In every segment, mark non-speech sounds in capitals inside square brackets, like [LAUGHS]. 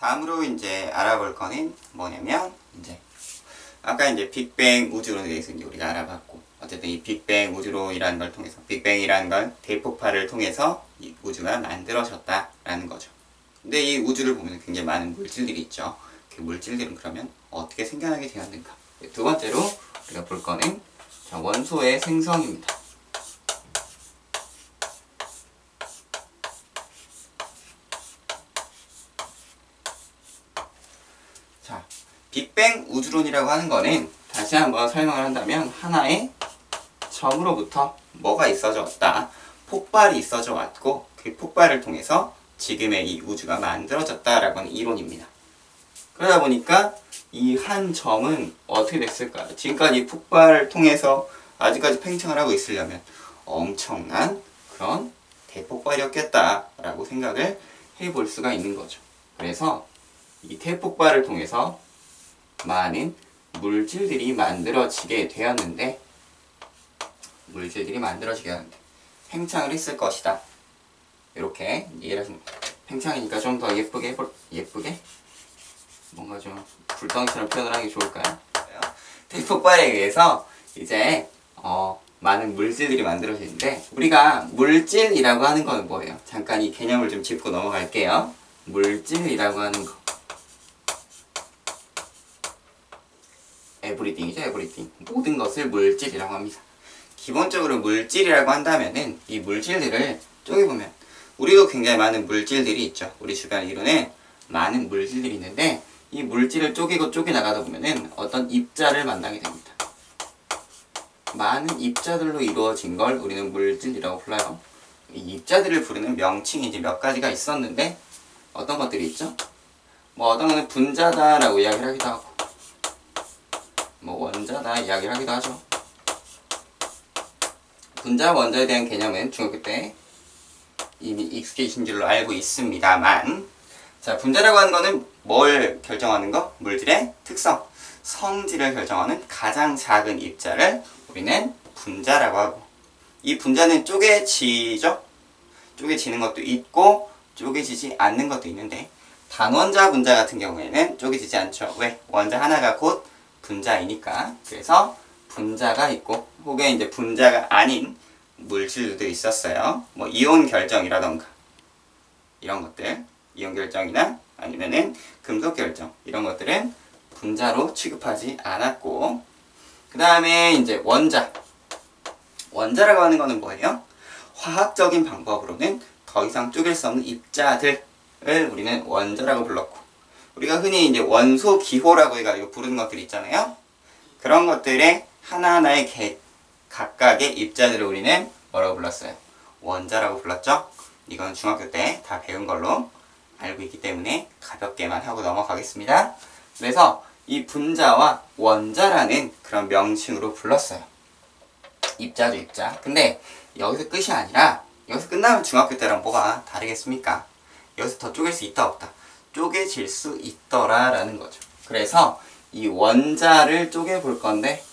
다음으로 이제 알아볼 거는 뭐냐면 이제 아까 이제 빅뱅 우주론에 대해서 이제 우리가 알아봤고 어쨌든 이 빅뱅 우주론이라는 걸 통해서 빅뱅이라는 건 대폭발을 통해서 이 우주가 만들어졌다라는 거죠. 근데 이 우주를 보면 굉장히 많은 물질들이 있죠. 그 물질들은 그러면 어떻게 생겨나게 되었는가? 두 번째로 우리가 볼 거는 자, 원소의 생성입니다. 자, 빅뱅 우주론이라고 하는 거는 다시 한번 설명을 한다면 하나의 점으로부터 뭐가 있어져 왔다. 폭발이 있어져 왔고 그 폭발을 통해서 지금의 이 우주가 만들어졌다라고 하는 이론입니다. 그러다 보니까 이 한 점은 어떻게 됐을까요? 지금까지 폭발을 통해서 아직까지 팽창을 하고 있으려면 엄청난 그런 대폭발이었겠다라고 생각을 해볼 수가 있는 거죠. 그래서 이 대폭발을 통해서 많은 물질들이 만들어지게 되었는데 물질들이 만들어지게 되었는데 팽창을 했을 것이다. 이렇게 이해를 하시면 팽창이니까 좀 더 예쁘게 해볼 예쁘게 뭔가 좀 불덩이처럼 표현을 게 좋을까요? 대폭발에 의해서 이제 어, 많은 물질들이 만들어지는데 우리가 물질이라고 하는 건 뭐예요? 잠깐 이 개념을 좀 짚고 넘어갈게요. 물질이라고 하는 거 에브리띵이죠, 에브리띵. 모든 것을 물질이라고 합니다. 기본적으로 물질이라고 한다면은 이 물질들을 쪼개보면 우리도 굉장히 많은 물질들이 있죠. 우리 주변 이론에 많은 물질들이 있는데 이 물질을 쪼개고 쪼개 나가다 보면은 어떤 입자를 만나게 됩니다. 많은 입자들로 이루어진 걸 우리는 물질이라고 불러요. 이 입자들을 부르는 명칭이 이제 몇 가지가 있었는데 어떤 것들이 있죠? 뭐 어떤 거는 분자다라고 이야기를 하기도 하고 뭐 원자다 이야기를 하기도 하죠. 분자 원자에 대한 개념은 중학교 때 이미 익숙해진 줄로 알고 있습니다만 자 분자라고 하는 거는 뭘 결정하는 거? 물질의 특성, 성질을 결정하는 가장 작은 입자를 우리는 분자라고 하고 이 분자는 쪼개지죠? 쪼개지는 것도 있고 쪼개지지 않는 것도 있는데 단원자 분자 같은 경우에는 쪼개지지 않죠. 왜? 원자 하나가 곧 분자이니까. 그래서 분자가 있고 혹은 이제 분자가 아닌 물질도 있었어요. 뭐 이온 결정이라던가 이런 것들, 이온 결정이나 아니면은 금속 결정 이런 것들은 분자로 취급하지 않았고 그 다음에 이제 원자 원자라고 하는 거는 뭐예요? 화학적인 방법으로는 더 이상 쪼갤 수 없는 입자들을 우리는 원자라고 불렀고 우리가 흔히 이제 원소 기호라고 해가지고 부르는 것들이 있잖아요. 그런 것들의 하나하나의 개, 각각의 입자들을 우리는 뭐라고 불렀어요? 원자라고 불렀죠? 이건 중학교 때 다 배운 걸로 알고 있기 때문에 가볍게만 하고 넘어가겠습니다. 그래서 이 분자와 원자라는 그런 명칭으로 불렀어요. 입자죠, 입자. 근데 여기서 끝이 아니라 여기서 끝나면 중학교 때랑 뭐가 다르겠습니까? 여기서 더 쪼갤 수 있다, 없다. 쪼개질 수 있더라라는 거죠. 그래서 이 원자를 쪼개 볼 건데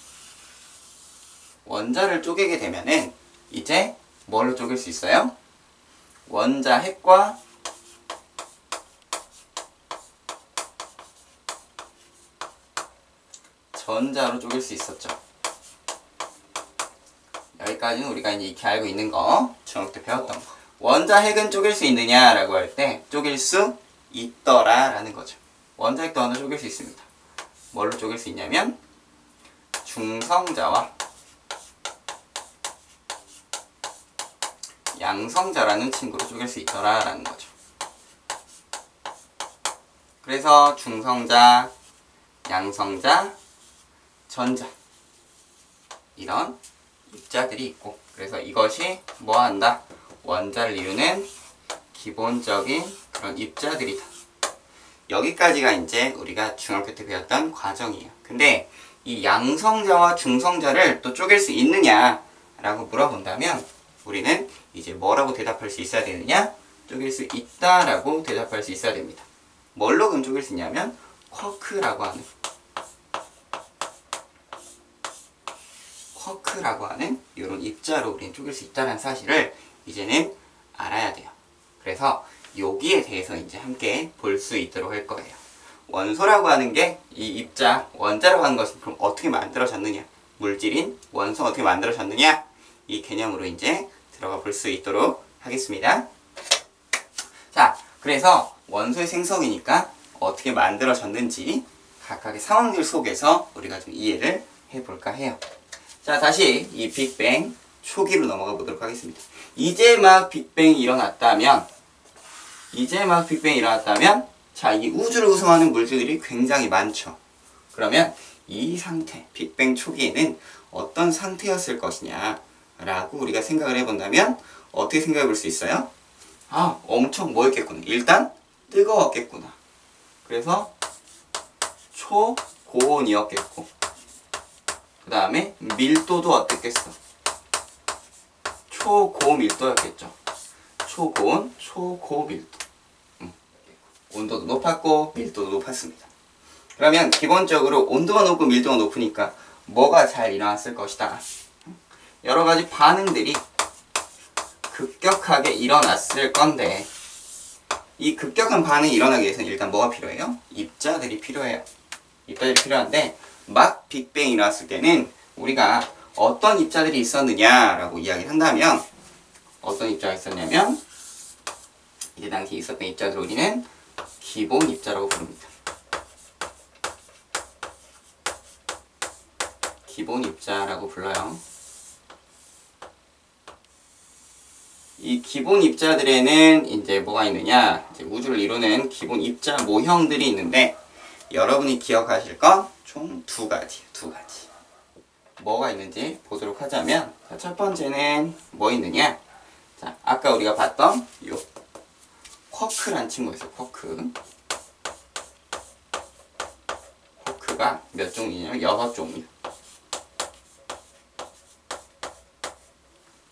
원자를 쪼개게 되면은 이제 뭘로 쪼갤 수 있어요? 원자 핵과 전자로 쪼갤 수 있었죠. 여기까지는 우리가 이제 익히 알고 있는 거, 중학교 때 배웠던 거. 원자 핵은 쪼갤 수 있느냐라고 할 때 쪼갤 수 있더라라는 거죠. 원자 핵도 하나 쪼갤 수 있습니다. 뭘로 쪼갤 수 있냐면 중성자와 양성자라는 친구로 쪼갤 수 있더라라는 거죠. 그래서 중성자, 양성자, 전자 이런 입자들이 있고 그래서 이것이 뭐한다? 원자를 이루는 기본적인 그런 입자들이다. 여기까지가 이제 우리가 중학교 때 배웠던 과정이에요. 근데 이 양성자와 중성자를 또 쪼갤 수 있느냐라고 물어본다면 우리는 이제 뭐라고 대답할 수 있어야 되느냐? 쪼갤 수 있다라고 대답할 수 있어야 됩니다. 뭘로 그럼 쪼갤 수 있냐면 쿼크라고 하는 쿼크라고 하는 이런 입자로 우리는 쪼갤 수 있다는 사실을 이제는 알아야 돼요. 그래서 여기에 대해서 이제 함께 볼 수 있도록 할 거예요. 원소라고 하는 게 이 입자, 원자라고 하는 것은 그럼 어떻게 만들어졌느냐? 물질인 원소 어떻게 만들어졌느냐? 이 개념으로 이제 들어가 볼 수 있도록 하겠습니다. 자, 그래서 원소의 생성이니까 어떻게 만들어졌는지 각각의 상황들 속에서 우리가 좀 이해를 해볼까 해요. 자, 다시 이 빅뱅 초기로 넘어가 보도록 하겠습니다. 이제 막 빅뱅이 일어났다면, 이제 막 빅뱅이 일어났다면, 자, 이 우주를 구성하는 물질들이 굉장히 많죠. 그러면 이 상태, 빅뱅 초기에는 어떤 상태였을 것이냐, 라고 우리가 생각을 해본다면, 어떻게 생각해 볼 수 있어요? 아, 엄청 뭐였겠구나. 일단, 뜨거웠겠구나. 그래서, 초고온이었겠고, 그 다음에 밀도도 어땠겠어? 초고밀도였겠죠. 초고온, 초고밀도. 음. 온도도 높았고 밀도도 높았습니다. 그러면 기본적으로 온도가 높고 밀도가 높으니까 뭐가 잘 일어났을 것이다. 여러 가지 반응들이 급격하게 일어났을 건데 이 급격한 반응이 일어나기 위해서는 일단 뭐가 필요해요? 입자들이 필요해요. 입자들이 필요한데 막 빅뱅이 일어났을 때는 우리가 어떤 입자들이 있었느냐라고 이야기를 한다면 어떤 입자가 있었냐면 이때 당시에 있었던 입자들 우리는 기본 입자라고 부릅니다. 기본 입자라고 불러요. 이 기본 입자들에는 이제 뭐가 있느냐? 이제 우주를 이루는 기본 입자 모형들이 있는데 여러분이 기억하실 건 총 두 가지, 두 가지. 뭐가 있는지 보도록 하자면 자, 첫 번째는 뭐 있느냐? 자, 아까 우리가 봤던 요 쿼크란 친구 있어요. 쿼크. 쿼크가 몇 종류냐면 여섯 종류.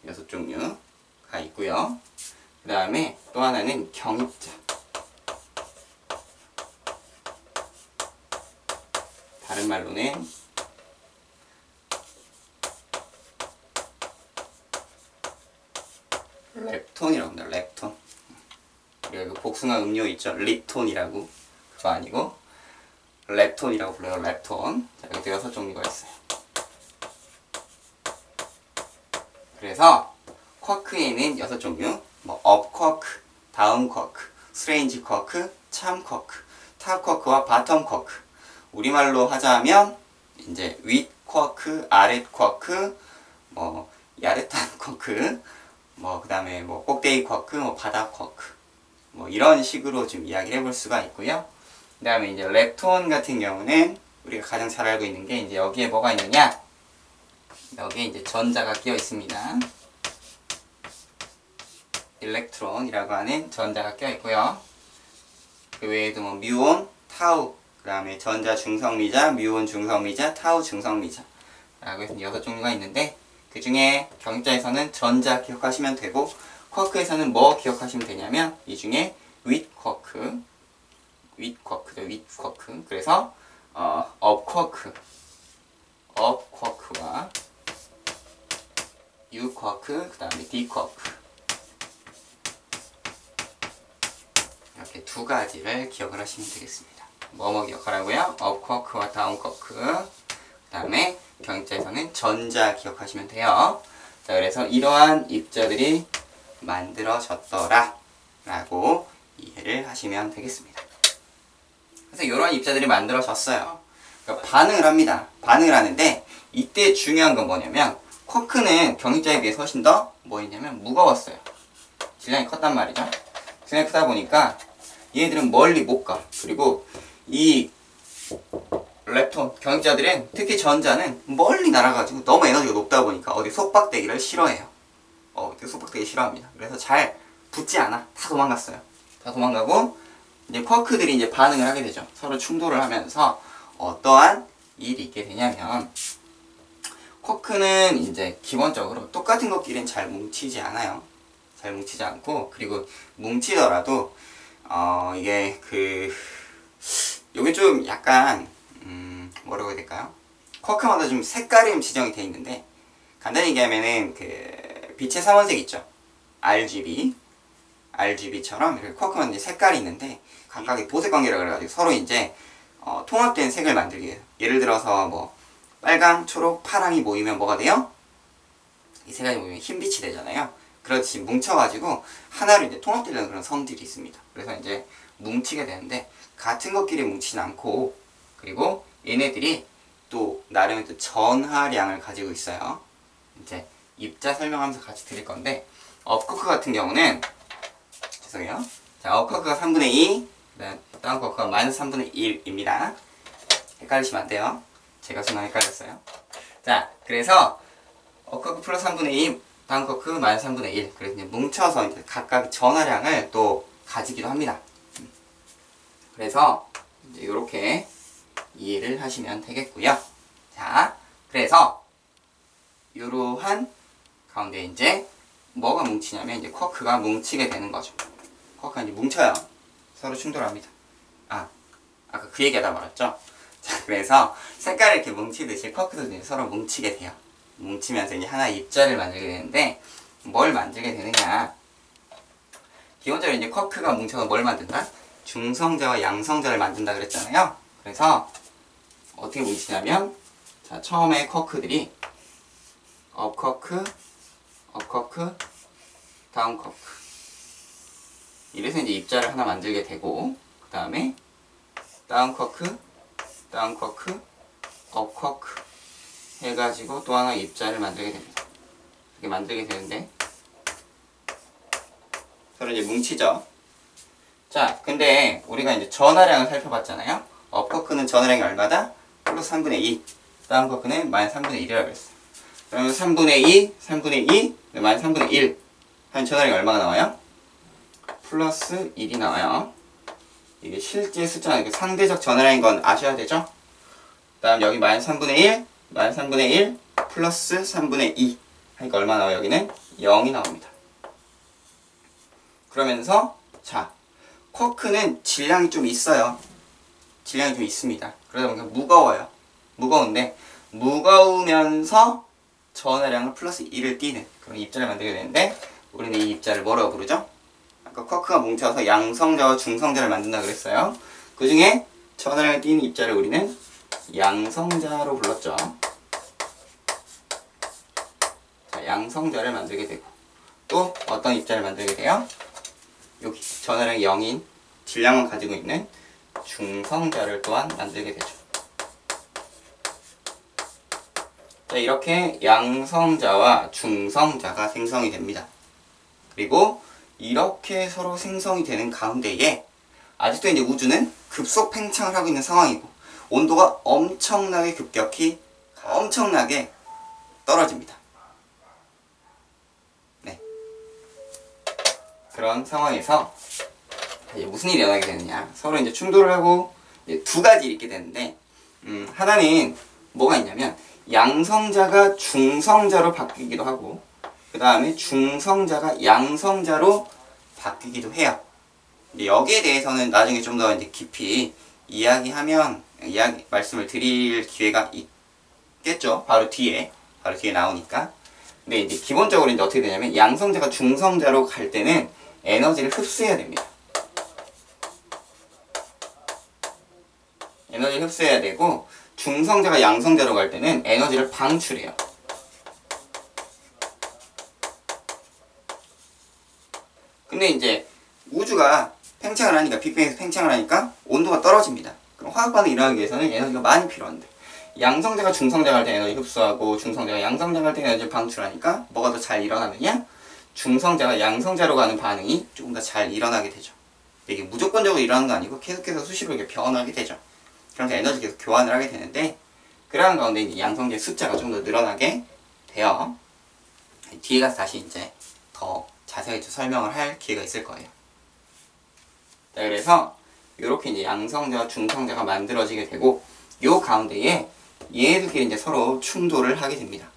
여섯 종류가 있고요. 그 다음에 또 하나는 경입자. 다른 말로는 랩톤이라고 합니다. 랩톤. 우리가 그 복숭아 음료 있죠? 립톤이라고. 그거 아니고 랩톤이라고 불러요. 랩톤. 자, 여기도 여섯 종류가 있어요. 그래서 쿼크에는 여섯 종류. 뭐 up 쿼크, down 쿼크, strange 쿼크, charm 쿼크, top 쿼크와 bottom 쿼크. 우리말로 하자면 이제 윗 쿼크, 아랫 쿼크, 뭐 야릇한 [LAUGHS] 쿼크, 뭐 그 다음에 뭐 꼭대기 쿼크, 뭐 바닥 쿼크, 뭐 이런 식으로 좀 이야기를 해볼 수가 있고요. 그 다음에 이제 렙톤 같은 경우는 우리가 가장 잘 알고 있는 게 이제 여기에 뭐가 있느냐? 여기에 이제 전자가 끼어 있습니다. electron이라고 하는 전자가 껴 있고요. 그 외에도 뭐 뮤온, 타우, 그 다음에 전자 중성미자, 뮤온 중성미자, 타우 중성미자 라고 해서 여섯 종류가 있는데 그 중에 경입자에서는 전자 기억하시면 되고 쿼크에서는 뭐 기억하시면 되냐면 이 중에 윗 쿼크 윗 쿼크죠 윗 쿼크 그래서 어, up 쿼크 up 쿼크와 U 쿼크 그 다음에 D 쿼크 이렇게 두 가지를 기억을 하시면 되겠습니다. 뭐뭐 기억하라고요? up 쿼크와 down 쿼크 그 다음에 경입자에서는 전자 기억하시면 돼요. 자 그래서 이러한 입자들이 만들어졌더라 라고 이해를 하시면 되겠습니다. 그래서 이러한 입자들이 만들어졌어요. 그러니까 반응을 합니다. 반응을 하는데 이때 중요한 건 뭐냐면 쿼크는 경입자에 비해서 훨씬 더 뭐였냐면 무거웠어요. 질량이 컸단 말이죠. 질량이 크다 보니까 얘들은 멀리 못 가. 그리고 이 랩톤 경입자들은 특히 전자는 멀리 날아가지고 너무 에너지가 높다 보니까 어디 속박대기를 싫어해요. 어, 속박대기 싫어합니다. 그래서 잘 붙지 않아. 다 도망갔어요. 다 도망가고 이제 쿼크들이 이제 반응을 하게 되죠. 서로 충돌을 하면서 어떠한 일이 있게 되냐면 쿼크는 이제 기본적으로 똑같은 것끼리는 잘 뭉치지 않아요. 잘 뭉치지 않고 그리고 뭉치더라도 어 이게 그 여기 좀 약간 음 뭐라고 해야 될까요? 쿼크마다 좀 색깔이 좀 지정이 돼 있는데 간단히 얘기하면은 그 빛의 삼원색 있죠. RGB RGB처럼 이렇게 쿼크만 색깔이 있는데 각각의 보색 관계라 그래가지고 서로 이제 어, 통합된 색을 만들기 위해서 예를 들어서 뭐 빨강, 초록, 파랑이 모이면 뭐가 돼요? 이 세 가지 모이면 흰빛이 되잖아요. 그렇듯이 뭉쳐가지고 하나로 이제 통합되려는 그런 성질이 있습니다. 그래서 이제 뭉치게 되는데 같은 것끼리 뭉치진 않고 그리고 얘네들이 또 나름의 또 전하량을 가지고 있어요. 이제 입자 설명하면서 같이 드릴 건데 업 쿼크 같은 경우는 죄송해요. 자, 업 쿼크가 3분의 2, 네, 다운 쿼크가 마이너스 3분의 1입니다. 헷갈리시면 안 돼요. 제가 순간 헷갈렸어요. 자, 그래서 업 쿼크 플러스 3분의 2, 다운 쿼크 마이너스 3분의 1. 그래서 이제 뭉쳐서 이제 각각 전하량을 또 가지기도 합니다. 음. 그래서 이제 이렇게 이해를 하시면 되겠고요. 자, 그래서 이러한 가운데 이제 뭐가 뭉치냐면 이제 쿼크가 뭉치게 되는 거죠. 쿼크가 이제 뭉쳐요. 서로 충돌합니다. 아, 아까 그 얘기하다 말았죠? [LAUGHS] 자, 그래서 색깔을 이렇게 뭉치듯이 쿼크도 이제 서로 뭉치게 돼요. 뭉치면서 이제 하나의 입자를 만들게 되는데 뭘 만들게 되느냐? 기본적으로 이제 쿼크가 뭉쳐서 뭘 만든다? 중성자와 양성자를 만든다 그랬잖아요. 그래서 어떻게 뭉치냐면 자 처음에 쿼크들이 업 쿼크, 업 쿼크, 다운 쿼크 이래서 이제 입자를 하나 만들게 되고 그 다음에 다운 쿼크, 다운 쿼크, 업 쿼크 해가지고 또 하나 입자를 만들게 됩니다. 이렇게 만들게 되는데 서로 이제 뭉치죠. 자, 근데 우리가 이제 전하량을 살펴봤잖아요. 업커크는 전하량이 얼마다? 플러스 3분의 2. 다운 커크는 마이너스 3분의 1이라고 했어요. 그러면 3분의 2, 3분의 2, 네, 마이너스 3분의 1. 하면 전하량이 얼마가 나와요? 플러스 1이 나와요. 이게 실제 숫자, 이게 상대적 전하량인 건 아셔야 되죠? 그 다음 여기 마이너스 3분의 1, 마이너스 3분의 1, 플러스 3분의 2. 하니까 얼마 나와요? 여기는 0이 나옵니다. 그러면서 자 쿼크는 질량이 좀 있어요. 질량이 좀 있습니다. 그러다 보니까 무거워요. 무거운데 무거우면서 전하량을 플러스 1을 띄는 그런 입자를 만들게 되는데 우리는 이 입자를 뭐라고 부르죠? 아까 쿼크가 뭉쳐서 양성자와 중성자를 만든다 그랬어요. 그 중에 전하량을 띄는 입자를 우리는 양성자로 불렀죠. 자, 양성자를 만들게 되고 또 어떤 입자를 만들게 돼요? 여기 전하량 0인 질량을 가지고 있는 중성자를 또한 만들게 되죠. 자, 이렇게 양성자와 중성자가 생성이 됩니다. 그리고 이렇게 서로 생성이 되는 가운데에 아직도 이제 우주는 급속 팽창을 하고 있는 상황이고 온도가 엄청나게 급격히 엄청나게 떨어집니다. 네. 그런 상황에서 무슨 일이 일어나게 되느냐 서로 이제 충돌을 하고 이제 두 가지 있게 되는데 음, 하나는 뭐가 있냐면 양성자가 중성자로 바뀌기도 하고 그 다음에 중성자가 양성자로 바뀌기도 해요. 여기에 대해서는 나중에 좀 더 이제 깊이 이야기하면 이야기 말씀을 드릴 기회가 있겠죠. 바로 뒤에 바로 뒤에 나오니까. 근데 이제 기본적으로 이제 어떻게 되냐면 양성자가 중성자로 갈 때는 에너지를 흡수해야 됩니다. 에너지를 흡수해야 되고 중성자가 양성자로 갈 때는 에너지를 방출해요. 근데 이제 우주가 팽창을 하니까 빅뱅에서 팽창을 하니까 온도가 떨어집니다. 그럼 화학 반응이 일어나기 위해서는 에너지가 많이 필요한데 양성자가 중성자 갈때 에너지 흡수하고 중성자가 양성자 갈때 에너지 방출하니까 뭐가 더 잘 일어나느냐? 중성자가 양성자로 가는 반응이 조금 더 잘 일어나게 되죠. 이게 무조건적으로 일어나는 거 아니고 계속해서 수시로 이렇게 변하게 되죠. 그러면서 에너지 계속 교환을 하게 되는데 그러한 가운데 이제 양성자의 숫자가 좀 더 늘어나게 돼요. 뒤에 가서 다시 이제 더 자세히 좀 설명을 할 기회가 있을 거예요. 자, 그래서 이렇게 이제 양성자와 중성자가 만들어지게 되고 요 가운데에 얘들끼리 이제 서로 충돌을 하게 됩니다.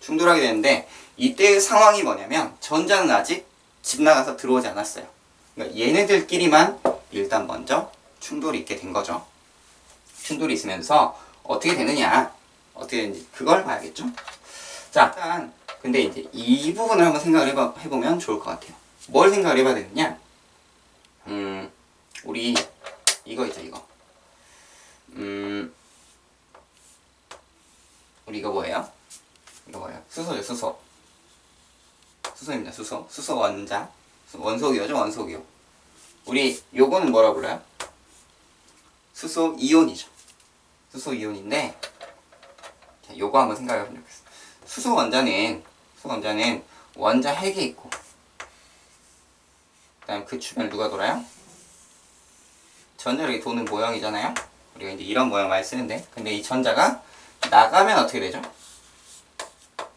충돌하게 되는데 이때의 상황이 뭐냐면 전자는 아직 집 나가서 들어오지 않았어요. 그러니까 얘네들끼리만 일단 먼저 충돌이 있게 된 거죠. 충돌이 있으면서 어떻게 되느냐 어떻게 되는지 그걸 봐야겠죠. 자 일단 근데 이제 이 부분을 한번 생각을 해봐, 해보면 좋을 것 같아요. 뭘 생각을 해봐야 되느냐 음, 우리 이거 있죠, 이거. 음, 우리 이거 뭐예요? 이거 뭐예요? 수소죠, 수소. 수소입니다, 수소. 수소 원자. 원소기호죠, 원소기호. 우리 요거는 뭐라 불러요? 수소 이온이죠. 수소 이온인데, 자, 요거 한번 생각해 보면 좋겠어요. 수소 원자는, 수소 원자는 원자 핵이 있고, 그 다음 그 주변을 누가 돌아요? 전자력이 도는 모형이잖아요. 우리가 이제 이런 모양 많이 쓰는데 근데 이 전자가 나가면 어떻게 되죠?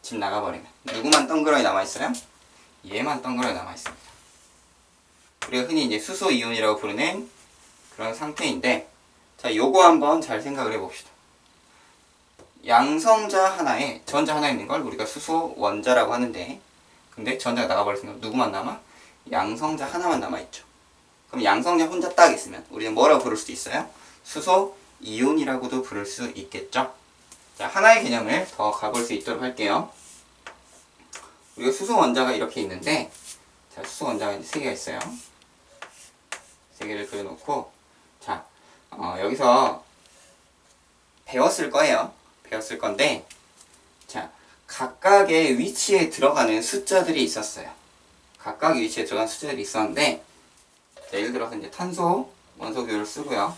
집 나가버리면 누구만 덩그러니 남아있어요? 얘만 덩그러니 남아있습니다. 우리가 흔히 이제 수소 이온이라고 부르는 그런 상태인데 자 요거 한번 잘 생각을 해봅시다. 양성자 하나에 전자 하나 있는 걸 우리가 수소 원자라고 하는데 근데 전자가 나가버렸으니까 누구만 남아? 양성자 하나만 남아있죠. 그럼 양성자 혼자 딱 있으면 우리는 뭐라고 부를 수도 있어요? 수소 이온이라고도 부를 수 있겠죠. 자, 하나의 개념을 더 가볼 수 있도록 할게요. 우리가 수소 원자가 이렇게 있는데, 자, 수소 원자가 이제 세 개가 있어요. 세 개를 그려놓고, 자, 어, 여기서 배웠을 거예요. 배웠을 건데, 자, 각각의 위치에 들어가는 숫자들이 있었어요. 각각의 위치에 들어가는 숫자들이 있었는데, 자, 예를 들어서 이제 탄소 원소교를 쓰고요.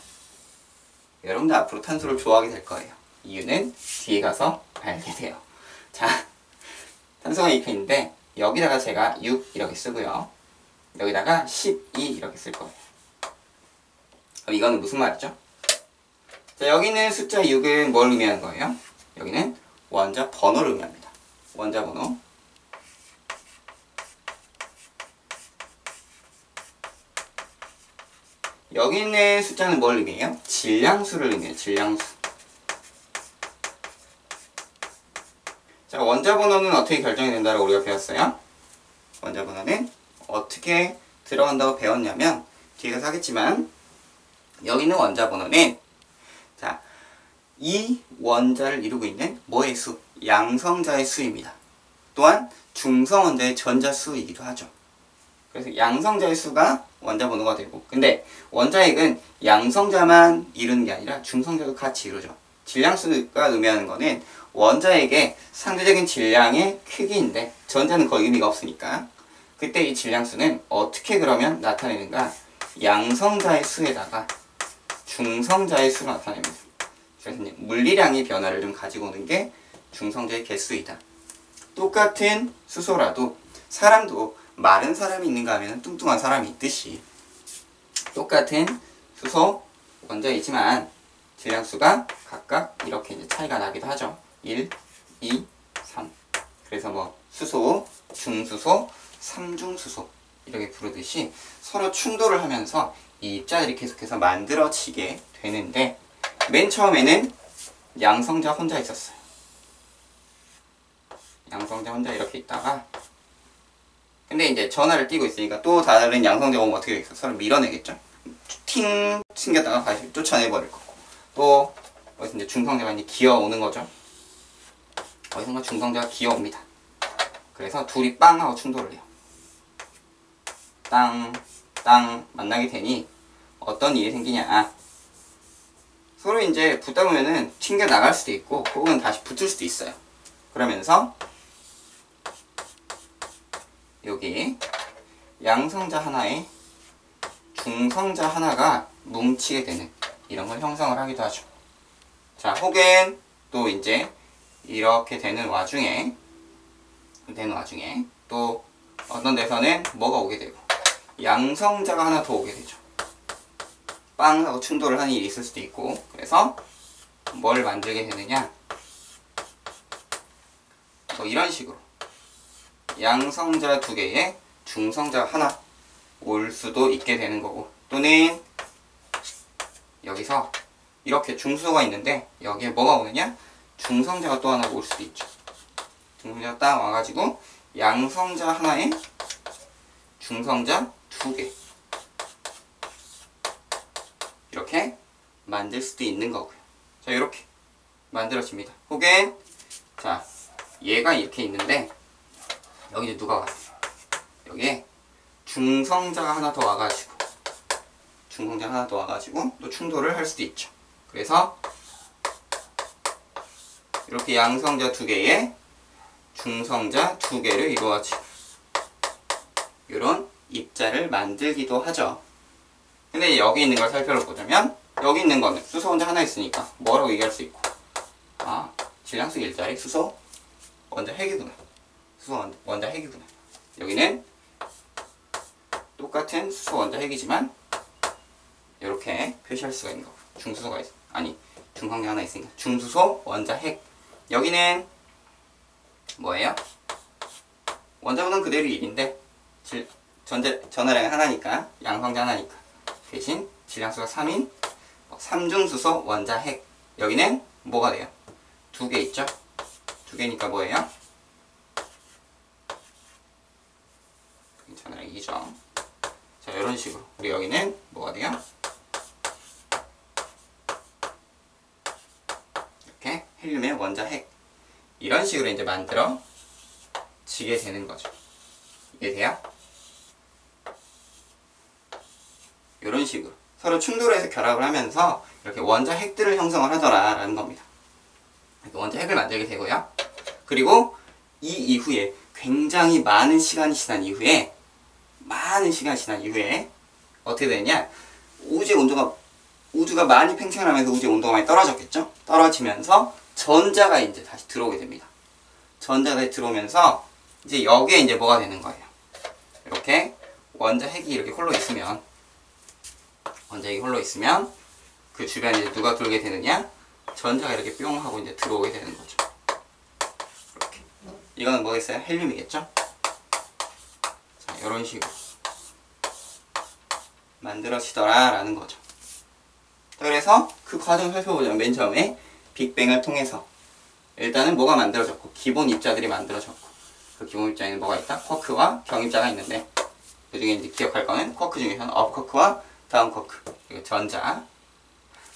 여러분들 앞으로 탄소를 좋아하게 될 거예요. 이유는 뒤에 가서 알게 돼요. 자, 탄소가 이렇게 있는데 여기다가 제가 6 이렇게 쓰고요. 여기다가 12 이렇게 쓸 거예요. 그럼 이거는 무슨 말이죠? 자, 여기 있는 숫자 6은 뭘 의미하는 거예요? 여기는 원자 번호를 의미합니다. 원자 번호. 여기 있는 숫자는 뭘 의미해요? 질량수를 의미해요. 질량수. 자, 원자 번호는 어떻게 결정이 된다고 우리가 배웠어요? 원자 번호는 어떻게 들어간다고 배웠냐면 뒤에 가서 하겠지만 여기 있는 원자 번호는 자, 이 원자를 이루고 있는 뭐의 수? 양성자의 수입니다. 또한 중성원자의 전자수이기도 하죠. 그래서 양성자의 수가 원자 번호가 되고 근데 원자핵은 양성자만 이루는 게 아니라 중성자도 같이 이루죠. 질량수가 의미하는 거는 원자핵의 상대적인 질량의 크기인데 전자는 거의 의미가 없으니까 그때 이 질량수는 어떻게 그러면 나타내는가 양성자의 수에다가 중성자의 수가 나타냅니다. 그래서 물리량의 변화를 좀 가지고 오는 게 중성자의 개수이다. 똑같은 수소라도 사람도 마른 사람이 있는가 하면 뚱뚱한 사람이 있듯이 똑같은 수소 원자이지만 질량수가 각각 이렇게 이제 차이가 나기도 하죠. 1, 2, 3. 그래서 뭐 수소, 중수소, 삼중수소 이렇게 부르듯이 서로 충돌을 하면서 이 입자들이 계속해서 만들어지게 되는데 맨 처음에는 양성자 혼자 있었어요. 양성자 혼자 이렇게 있다가 근데 이제 전화를 띄고 있으니까 또 다른 양성자가 오면 어떻게 되겠어? 서로 밀어내겠죠? 팅 튕겼다가 다시 쫓아내버릴 거고 또 어디서 이제 중성자가 이제 기어오는 거죠. 어디선가 중성자가 기어옵니다. 그래서 둘이 빵 하고 충돌을 해요. 땅, 땅 만나게 되니 어떤 일이 생기냐. 아, 서로 이제 붙다 보면은 튕겨 나갈 수도 있고 혹은 다시 붙을 수도 있어요. 그러면서 여기 양성자 하나에 중성자 하나가 뭉치게 되는 이런 걸 형성을 하기도 하죠. 자, 혹은 또 이제 이렇게 되는 와중에 되는 와중에 또 어떤 데서는 뭐가 오게 되고 양성자가 하나 더 오게 되죠. 빵 하고 충돌을 하는 일이 있을 수도 있고 그래서 뭘 만들게 되느냐? 뭐 이런 식으로. 양성자 두 개에 중성자 하나 올 수도 있게 되는 거고 또는 여기서 이렇게 중수가 있는데 여기에 뭐가 오느냐? 중성자가 또 하나 올 수도 있죠. 중성자가 딱 와가지고 양성자 하나에 중성자 두 개 이렇게 만들 수도 있는 거고요. 자 이렇게 만들어집니다. 혹은 자 얘가 이렇게 있는데 여기 이제 누가 왔어? 여기에 중성자가 하나 더 와가지고 중성자 하나 더 와가지고 또 충돌을 할 수도 있죠. 그래서 이렇게 양성자 두 개에 중성자 두 개를 이루어지 이런 입자를 만들기도 하죠. 근데 여기 있는 걸 살펴보자면 여기 있는 거는 수소 원자 하나 있으니까 뭐라고 얘기할 수 있고 아 질량수 일자리 수소 원자 핵이구나. 수소 원자, 핵이구나. 여기는 똑같은 수소 원자 핵이지만 이렇게 표시할 수가 있는 거고 중수소가 있어 아니 중성자 하나 있으니까 중수소 원자 핵 여기는 뭐예요? 원자분은 그대로 1인데 질, 전자, 전화량이 하나니까 양성자 하나니까 대신 질량수가 3인 3중수소 원자 핵 여기는 뭐가 돼요? 두 개 있죠? 두 개니까 뭐예요? 전화량 2죠 자 이런 식으로 우리 여기는 뭐가 돼요? 이렇게 헬륨의 원자 핵 이런 식으로 이제 만들어 지게 되는 거죠. 이해돼요? 이런 식으로 서로 충돌해서 결합을 하면서 이렇게 원자 핵들을 형성을 하더라라는 겁니다. 원자 핵을 만들게 되고요. 그리고 이 이후에 굉장히 많은 시간이 지난 이후에 많은 시간이 지난 이후에 어떻게 되냐? 우주의 온도가 우주가 많이 팽창하면서 우주의 온도가 많이 떨어졌겠죠? 떨어지면서 전자가 이제 다시 들어오게 됩니다. 전자가 들어오면서 이제 여기에 이제 뭐가 되는 거예요. 이렇게 원자 핵이 이렇게 홀로 있으면 원자 핵이 홀로 있으면 그 주변에 이제 누가 돌게 되느냐? 전자가 이렇게 뿅 하고 이제 들어오게 되는 거죠. 이렇게. 이거는 뭐겠어요? 헬륨이겠죠? 자, 이런 식으로 만들어지더라 라는 거죠. 그래서 그 과정을 살펴보자면 맨 처음에 빅뱅을 통해서 일단은 뭐가 만들어졌고 기본 입자들이 만들어졌고 그 기본 입자에는 뭐가 있다? 쿼크와 경입자가 있는데 그 중에 이제 기억할 거는 쿼크 중에서는 업 쿼크와 다운 쿼크 그리고 전자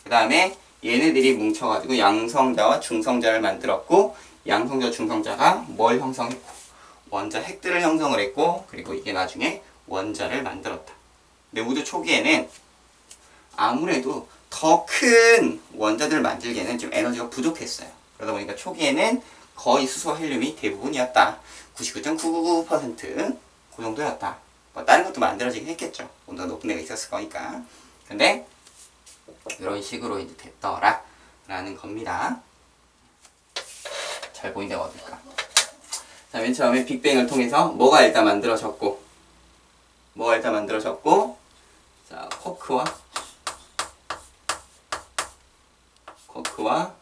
그 다음에 얘네들이 뭉쳐가지고 양성자와 중성자를 만들었고 양성자 중성자가 뭘 형성했고 원자 핵들을 형성을 했고 그리고 이게 나중에 원자를 만들었다 근데 우주 초기에는 아무래도 더 큰 원자들을 만들기에는 좀 에너지가 부족했어요. 그러다 보니까 초기에는 거의 수소 헬륨이 대부분이었다. 99.999%그 정도였다. 뭐 다른 것도 만들어지긴 했겠죠. 온도가 높은 데가 있었을 거니까. 근데 이런 식으로 이제 됐더라 라는 겁니다. 잘 보인다고 어딜까? 자, 맨 처음에 빅뱅을 통해서 뭐가 일단 만들어졌고 뭐가 일단 만들어졌고 자, 쿼크와 쿼크와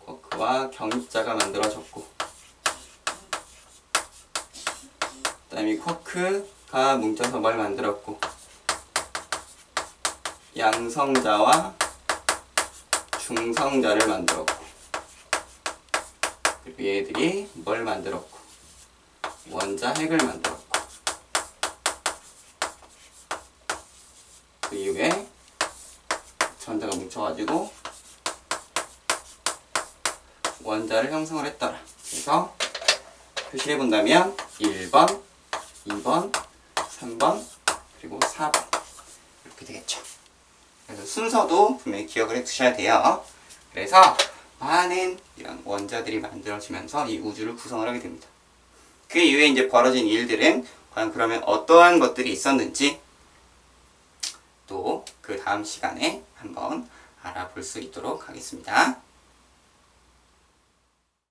쿼크와 경입자가 만들어졌고 그 다음에 쿼크가 뭉쳐서 뭘 만들었고 양성자와 중성자를 만들었고 그리고 얘들이 뭘 만들었고 원자 핵을 만들었고 그 이후에 전자가 뭉쳐가지고 원자를 형성을 했더라. 그래서 표시를 해본다면 1번, 2번, 3번, 그리고 4번 이렇게 되겠죠. 그래서 순서도 분명히 기억을 해두셔야 돼요. 그래서 많은 이런 원자들이 만들어지면서 이 우주를 구성을 하게 됩니다. 그 이후에 이제 벌어진 일들은 과연 그러면 어떠한 것들이 있었는지 또 그 다음 시간에 한번 알아볼 수 있도록 하겠습니다.